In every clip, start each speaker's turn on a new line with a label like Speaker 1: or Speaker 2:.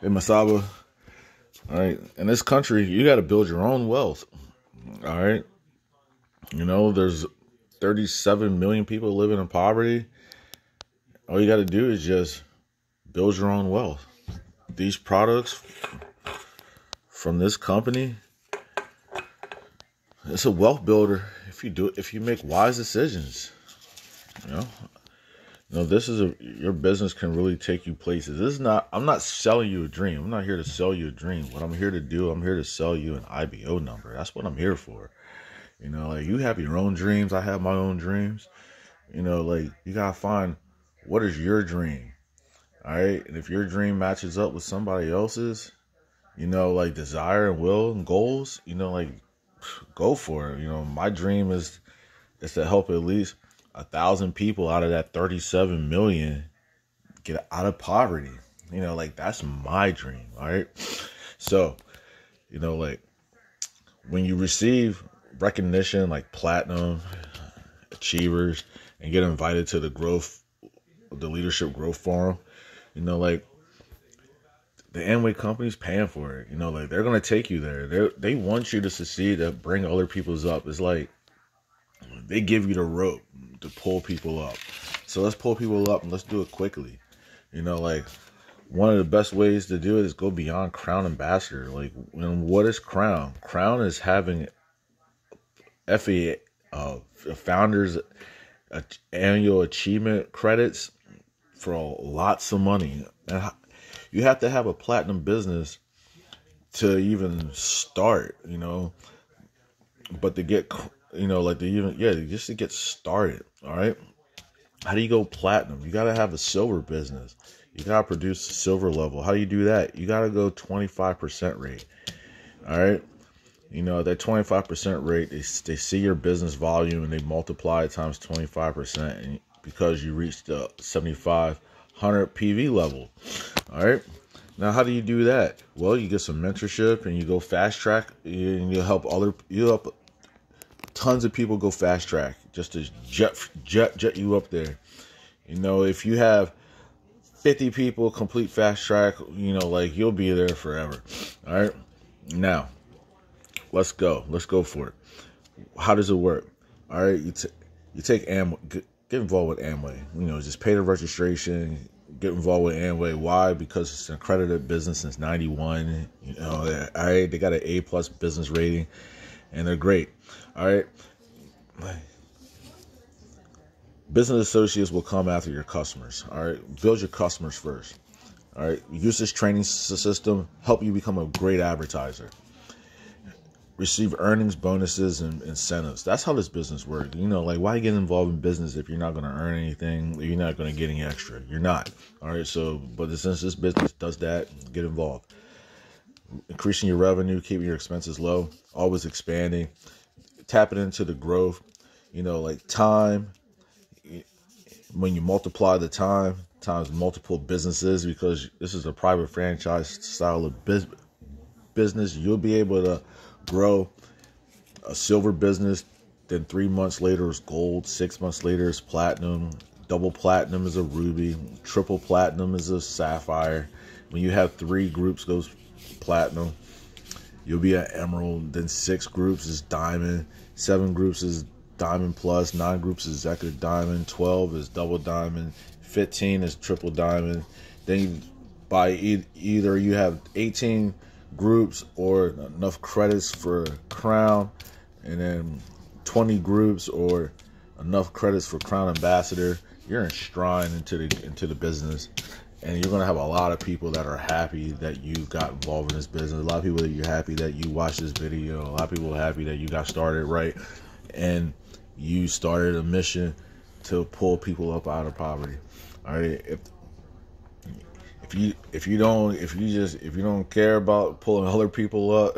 Speaker 1: Hey, Masaba. All right. In this country, you got to build your own wealth. All right. You know, there's 37 million people living in poverty. All you got to do is just build your own wealth. These products from this company, it's a wealth builder if you do if you make wise decisions. You know, you know this is a your business can really take you places. This is not. I'm not selling you a dream. I'm not here to sell you a dream. What I'm here to do, I'm here to sell you an IBO number. That's what I'm here for. You know, like you have your own dreams. I have my own dreams. You know, like you gotta find what is your dream. All right, and if your dream matches up with somebody else's, you know, like desire and will and goals, you know, like go for it. You know, my dream is is to help at least a thousand people out of that 37 million get out of poverty. You know, like that's my dream. All right. So, you know, like when you receive recognition like platinum achievers and get invited to the growth, the leadership growth forum, you know, like the Amway company's paying for it. You know, like they're gonna take you there. They they want you to succeed to bring other people's up. It's like they give you the rope to pull people up. So let's pull people up and let's do it quickly. You know, like one of the best ways to do it is go beyond Crown Ambassador. Like, and what is Crown? Crown is having FA uh, founders uh, annual achievement credits for lots of money. And you have to have a platinum business to even start, you know. But to get, you know, like to even, yeah, just to get started, all right. How do you go platinum? You got to have a silver business. You got to produce silver level. How do you do that? You got to go 25% rate, all right. You know, that 25% rate, they, they see your business volume and they multiply it times 25% and because you reached the 7500 PV level. All right. Now, how do you do that? Well, you get some mentorship and you go fast track and you help other, you help tons of people go fast track just to jet, jet, jet you up there. You know, if you have 50 people complete fast track, you know, like you'll be there forever. All right. Now, let's go. Let's go for it. How does it work? All right. You, t- you take Amway, get, get involved with Amway. You know, just pay the registration, get involved with Amway. Why? Because it's an accredited business since '91. You know, all right, they got an A plus business rating, and they're great. All right, business associates will come after your customers. All right, build your customers first. All right, use this training system, help you become a great advertiser receive earnings, bonuses, and incentives. That's how this business works. You know, like why get involved in business if you're not going to earn anything? You're not going to get any extra. You're not. All right. So, but since this business does that, get involved. Increasing your revenue, keeping your expenses low, always expanding, tapping into the growth. You know, like time. When you multiply the time times multiple businesses, because this is a private franchise style of business, you'll be able to grow a silver business. Then three months later is gold. Six months later is platinum. Double platinum is a ruby. Triple platinum is a sapphire. When you have three groups goes platinum, you'll be at emerald. Then six groups is diamond. Seven groups is diamond plus. Nine groups is executive diamond. Twelve is double diamond. Fifteen is triple diamond. Then by e- either you have eighteen groups or enough credits for Crown, and then 20 groups or enough credits for Crown Ambassador, you're enshrined into the into the business, and you're gonna have a lot of people that are happy that you got involved in this business. A lot of people that you're happy that you watched this video. A lot of people happy that you got started right, and you started a mission to pull people up out of poverty. All right, if if you if you don't if you just if you don't care about pulling other people up,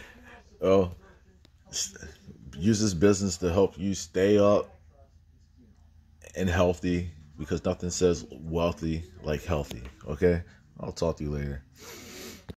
Speaker 1: oh, use this business to help you stay up and healthy because nothing says wealthy like healthy. Okay, I'll talk to you later.